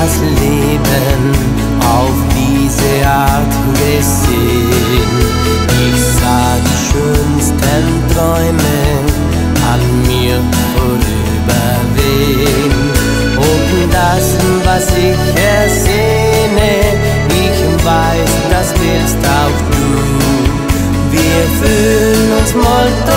das Leben auf diese Art gesehen. Ich sah die schönsten Träume an mir vorüberwehen. Und das, was ich ersehne, ich weiß, das willst auch du. Wir fühlen uns molto